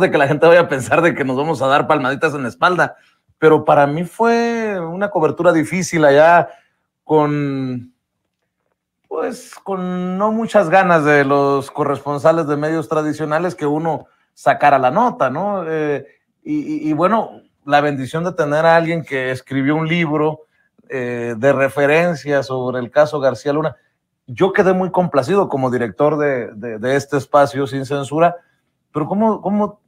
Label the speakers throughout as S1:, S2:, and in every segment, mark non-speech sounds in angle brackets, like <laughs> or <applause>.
S1: de que la gente vaya a pensar de que nos vamos a dar palmaditas en la espalda. Pero para mí fue una cobertura difícil allá con, pues, con no muchas ganas de los corresponsales de medios tradicionales que uno sacara la nota, ¿no? Eh, y, bueno, la bendición de tener a alguien que escribió un libro eh, de referencia sobre el caso García Luna. Yo quedé muy complacido como director de, de este espacio sin censura pero ¿cómo, cómo,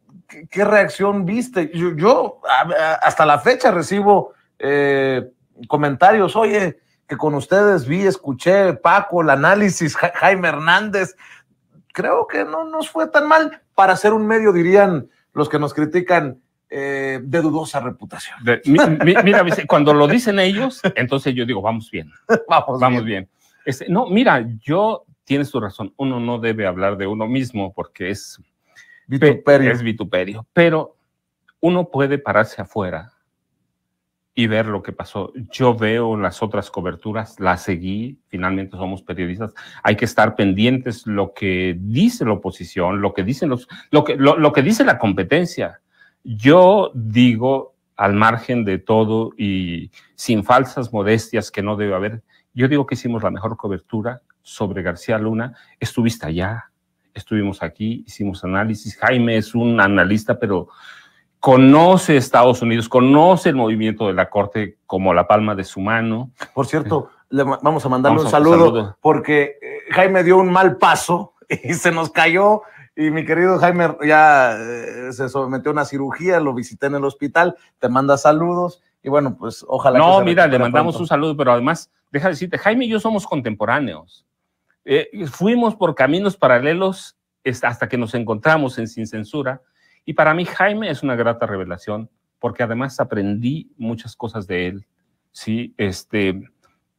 S1: qué, reacción viste? Yo, hasta la fecha recibo eh, comentarios, oye, que con ustedes vi, escuché Paco, el análisis, Jaime Hernández. Creo que no nos fue tan mal para ser un medio, dirían los que nos critican, eh, de dudosa reputación.
S2: mira, cuando lo dicen ellos, entonces yo digo, vamos bien. <laughs> vamos, vamos bien. Este, no, mira, yo, tienes tu razón, uno no debe hablar de uno mismo porque es Vituperio. Es vituperio. Pero uno puede pararse afuera y ver lo que pasó. Yo veo las otras coberturas, las seguí, finalmente somos periodistas, hay que estar pendientes lo que dice la oposición, lo que dicen los, lo que, lo, que dice la competencia. Yo digo, al margen de todo y sin falsas modestias que no debe haber, yo digo que hicimos la mejor cobertura sobre García Luna, estuviste allá, estuvimos aquí, hicimos análisis. Jaime es un analista, pero conoce Estados Unidos, conoce el movimiento de la Corte como la palma de su mano.
S1: Por cierto, le vamos a mandarle un, saludo, porque eh, Jaime dio un mal paso <laughs> y se nos cayó. Y mi querido Jaime ya eh, se sometió a una cirugía, lo visité en el hospital, te manda saludos y bueno, pues ojalá.
S2: No, mira, le mandamos un saludo, pero además, deja decirte, Jaime y yo somos contemporáneos. Eh, fuimos por caminos paralelos hasta que nos encontramos en Sin Censura. Y para mí Jaime es una grata revelación, porque además aprendí muchas cosas de él. Sí, este,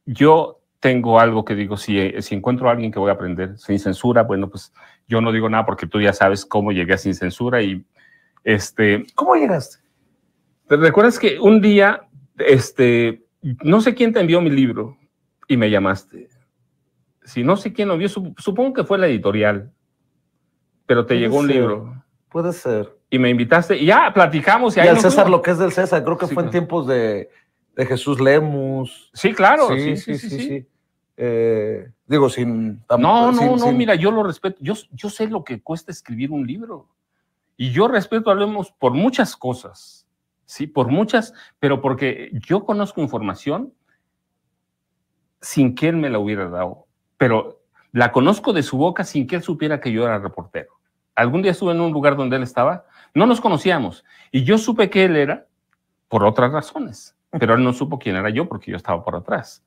S2: yo tengo algo que digo, si, si encuentro a alguien que voy a aprender sin censura, bueno, pues yo no digo nada porque tú ya sabes cómo llegué a sin censura y este...
S1: ¿Cómo llegaste?
S2: ¿Te recuerdas que un día, este, no sé quién te envió mi libro y me llamaste? Si no sé quién lo vio, supongo que fue la editorial, pero te llegó un libro.
S1: Puede ser.
S2: Y me invitaste y ya platicamos.
S1: Y, y al César, lo que es del César, creo que fue en tiempos de, Jesús Lemus.
S2: Sí, claro. Sí, sí, sí. sí,
S1: eh, digo, sin.
S2: No, no, no, mira, yo lo respeto. Yo, yo sé lo que cuesta escribir un libro. Y yo respeto a Lemus por muchas cosas. Sí, por muchas, pero porque yo conozco información sin que él me la hubiera dado pero la conozco de su boca sin que él supiera que yo era reportero. Algún día estuve en un lugar donde él estaba, no nos conocíamos, y yo supe que él era por otras razones, pero él no supo quién era yo porque yo estaba por atrás.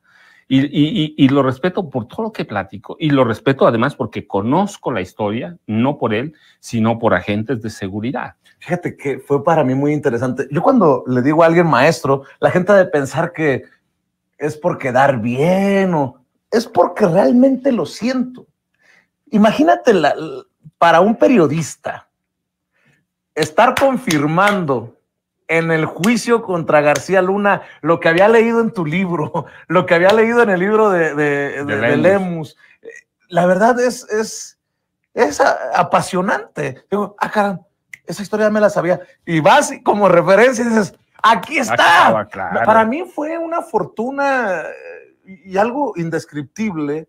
S2: Y, lo respeto por todo lo que platico y lo respeto además porque conozco la historia, no por él, sino por agentes de seguridad.
S1: Fíjate que fue para mí muy interesante. Yo cuando le digo a alguien maestro, la gente debe pensar que es por quedar bien o es porque realmente lo siento. Imagínate para un periodista estar confirmando en el juicio contra García Luna lo que había leído en tu libro, <laughs> lo que había leído en el libro de, Lemus. La verdad es, es, es apasionante. Digo, ah, caramba, esa historia me la sabía. Y vas como referencia y dices, aquí está. Para mí fue una fortuna y algo indescriptible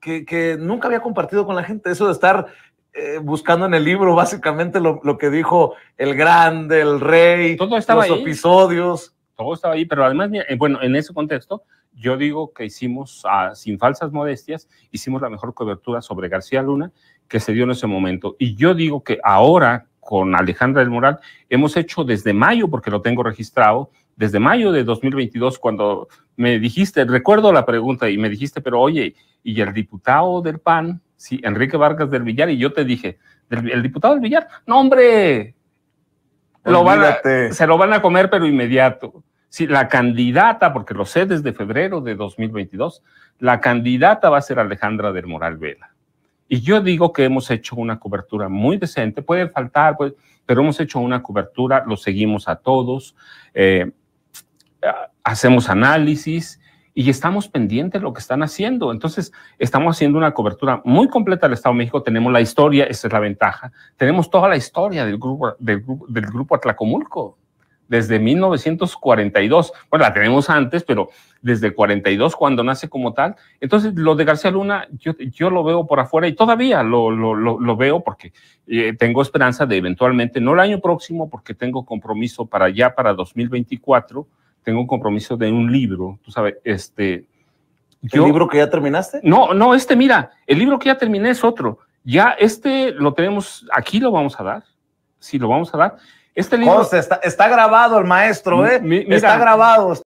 S1: que, nunca había compartido con la gente, eso de estar eh, buscando en el libro básicamente lo, que dijo el grande, el rey,
S2: Todo estaba
S1: los episodios.
S2: Todo estaba ahí, pero además, eh, bueno, en ese contexto, yo digo que hicimos, ah, sin falsas modestias, hicimos la mejor cobertura sobre García Luna que se dio en ese momento. Y yo digo que ahora, con Alejandra del Moral, hemos hecho desde mayo, porque lo tengo registrado, desde mayo de 2022, cuando me dijiste, recuerdo la pregunta y me dijiste, pero oye, ¿y el diputado del PAN? Sí, Enrique Vargas del Villar, y yo te dije, ¿el diputado del Villar? No, hombre, lo se lo van a comer, pero inmediato. Sí, la candidata, porque lo sé desde febrero de 2022, la candidata va a ser Alejandra del Moral Vela. Y yo digo que hemos hecho una cobertura muy decente, puede faltar, pero hemos hecho una cobertura, lo seguimos a todos. Eh, hacemos análisis y estamos pendientes de lo que están haciendo. Entonces, estamos haciendo una cobertura muy completa del Estado de México. Tenemos la historia, esa es la ventaja. Tenemos toda la historia del grupo, del, del grupo Atlacomulco desde 1942. Bueno, la tenemos antes, pero desde 42 cuando nace como tal. Entonces, lo de García Luna, yo, yo lo veo por afuera y todavía lo, lo, lo, veo porque eh, tengo esperanza de eventualmente, no el año próximo, porque tengo compromiso para ya para 2024, tengo un compromiso de un libro, tú sabes, este...
S1: ¿El libro que ya terminaste?
S2: No, no, este, mira, el libro que ya terminé es otro. Ya este lo tenemos, aquí lo vamos a dar. Sí, lo vamos a dar. Este libro.
S1: está, está, grabado el maestro, ¿eh? está grabado.